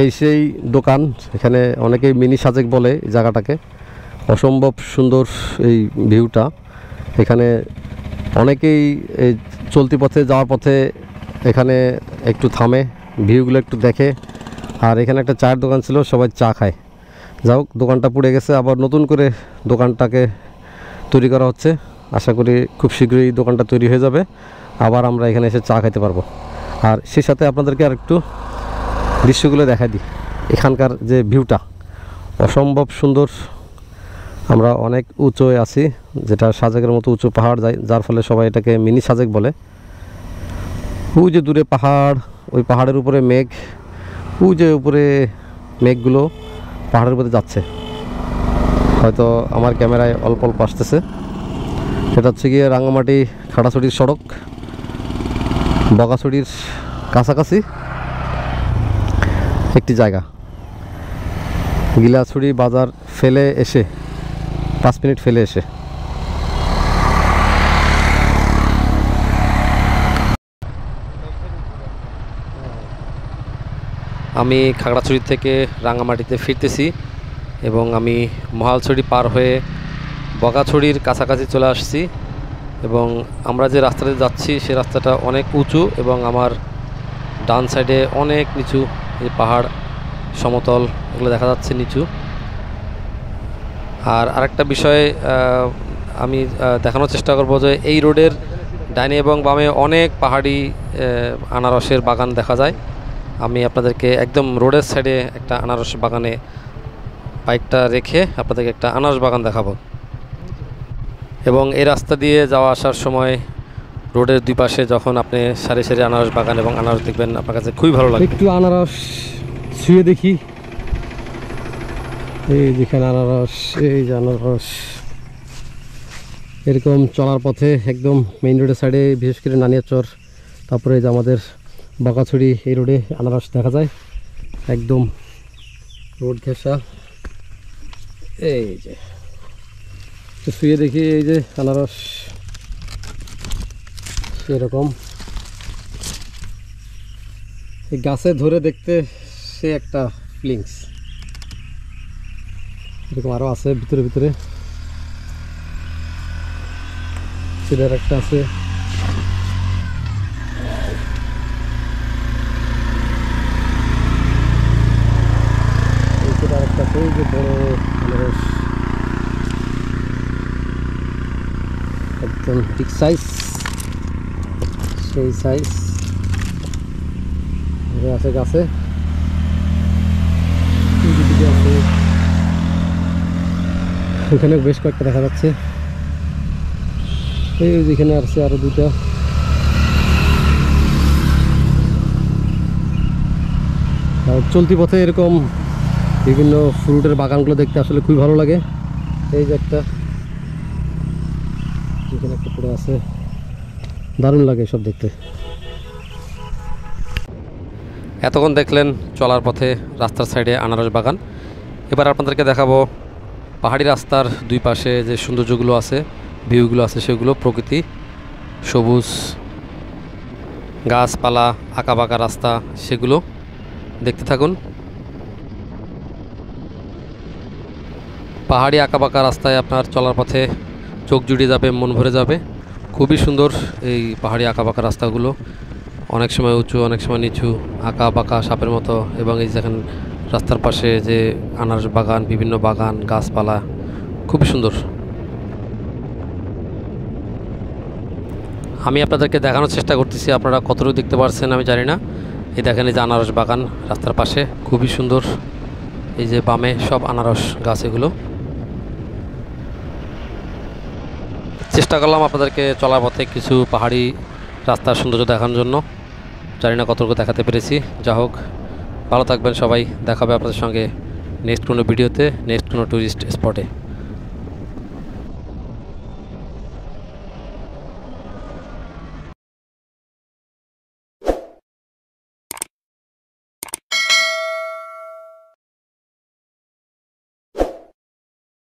এই সেই দোকান, এখানে অনেকেই মিনি সাজেক বলে এই জায়গাটাকে। অসম্ভব সুন্দর এই ভিউটা। এখানে অনেকেই এই চলতি পথে, যাওয়ার পথে এখানে একটু থামে, ভিউগুলো একটু দেখে। আর এখানে একটা চায়ের দোকান ছিল, সবাই চা খায়। যাই হোক, দোকানটা পুড়ে গেছে, আবার নতুন করে দোকানটাকে তৈরি করা হচ্ছে। আশা করি খুব শীঘ্রই দোকানটা তৈরি হয়ে যাবে। আবার আমরা এখানে এসে চা খেতে পারব। আর সেই সাথে আপনাদেরকে আর একটু দৃশ্যগুলো দেখাই দিই। এখানকার যে ভিউটা, অসম্ভব সুন্দর। আমরা অনেক উঁচুয় আছি, যেটা সাজেকের মতো উঁচু পাহাড় যায় যার ফলে সবাই এটাকে মিনি সাজেক বলে। ওই যে দূরে পাহাড়, ওই পাহাড়ের উপরে মেঘ, ওই যে উপরে মেঘগুলো পাহাড়ের উপরে যাচ্ছে। হয়তো আমার ক্যামেরায় অল্প অল্প আসতেছে। সেটা হচ্ছে গিয়ে রাঙামাটি খাটাছড়ির সড়ক, বগাছড়ির কাছাকাছি। একটি জায়গা। গিলাছড়ি বাজার ফেলে এসে, পাঁচ মিনিট ফেলে এসে। আমি খাগড়াছড়ি থেকে রাঙামাটিতে ফিরতেছি এবং আমি মহালছড়ি পার হয়ে বগাছড়ির কাছাকাছি চলে আসছি এবং আমরা যে রাস্তাতে যাচ্ছি, সে রাস্তাটা অনেক উঁচু এবং আমার ডান সাইডে অনেক নিচু এই পাহাড়, সমতল, এগুলো দেখা যাচ্ছে নিচু। আর আরেকটা বিষয় আমি দেখানোর চেষ্টা করব যে এই রোডের ডাইনে এবং বামে অনেক পাহাড়ি আনারসের বাগান দেখা যায়। আমি আপনাদেরকে একদম রোডের সাইডে একটা আনারস বাগানে বাইকটা রেখে আপনাদেরকে একটা আনারস বাগান দেখাবো। এবং এই রাস্তা দিয়ে যাওয়া আসার সময় রোডের দুই পাশে যখন আপনি সারি সারি আনারস বাগান এবং আনারস দেখবেন, আপনার কাছে খুবই ভালো লাগবে। একটু আনারস শুয়ে দেখি। এই যেখানে আনারস, এই যে আনারস। এরকম চলার পথে একদম মেইন রোডের সাইডে বিশেষ করে নানিয়াচর, তারপরে যে আমাদের বাঁকাছড়ি, এই রোডে আনারস দেখা যায়। একদম রোড ঘেঁষা। এই যে শুয়ে দেখি এই যে আনারস। সেরকম এই গাছে ধরে দেখতে সে একটা ফিলিংস। এরকম আরও আছে ভিতরে ভিতরে। সেটার একটা আছে। এই সেটার একটা আছে এই যে বড় আনারস। একদম ঠিক সাইজ সেই সাইজ আছে গাছে। এখানে বেশ কয়েকটা দেখা যাচ্ছে। এই যেখানে আছে আরও দুটা চলতি পথে এরকম বিভিন্ন ফ্রুটের বাগানগুলো দেখতে আসলে খুবই ভালো লাগে। এই যে একটা। যেখানে একটা পড়ে আছে। দারুণ লাগে সব দেখতে। এতক্ষণ দেখলেন চলার পথে রাস্তার সাইডে আনারস বাগান। এবার আপনাদেরকে দেখাবো পাহাড়ি রাস্তার দুই পাশে যে সৌন্দর্যগুলো আছে, ভিউগুলো আছে, সেগুলো প্রকৃতি। সবুজ গাছপালা আঁকা বাঁকা রাস্তা, সেগুলো দেখতে থাকুন। পাহাড়ি আঁকা বাঁকা রাস্তায় আপনার চলার পথে চোখ জুড়িয়ে যাবে, মন ভরে যাবে। খুবই সুন্দর এই পাহাড়ি আঁকা বাঁকা রাস্তাগুলো। অনেক সময় উঁচু, অনেক সময় নিচু আঁকা বাঁকা সাপের মতো এবং এই যেখানে রাস্তার পাশে যে আনারস বাগান, বিভিন্ন বাগান, গাছপালা, খুবই সুন্দর। আমি আপনাদেরকে দেখানোর চেষ্টা করতেছি, আপনারা কতটুকু দেখতে পারছেন আমি জানি না। এই দেখেন এই যে আনারস বাগান রাস্তার পাশে, খুবই সুন্দর। এই যে বামে সব আনারস গাছ এগুলো। চেষ্টা করলাম আপনাদেরকে চলার পথে কিছু পাহাড়ি রাস্তার সৌন্দর্য দেখানোর জন্য। জানি না কতটুকু দেখাতে পেরেছি। যা হোক, ভালো থাকবেন সবাই। দেখাবে আপনাদের সঙ্গে নেক্সট কোনো ভিডিওতে নেক্সট কোনো ট্যুরিস্ট স্পটে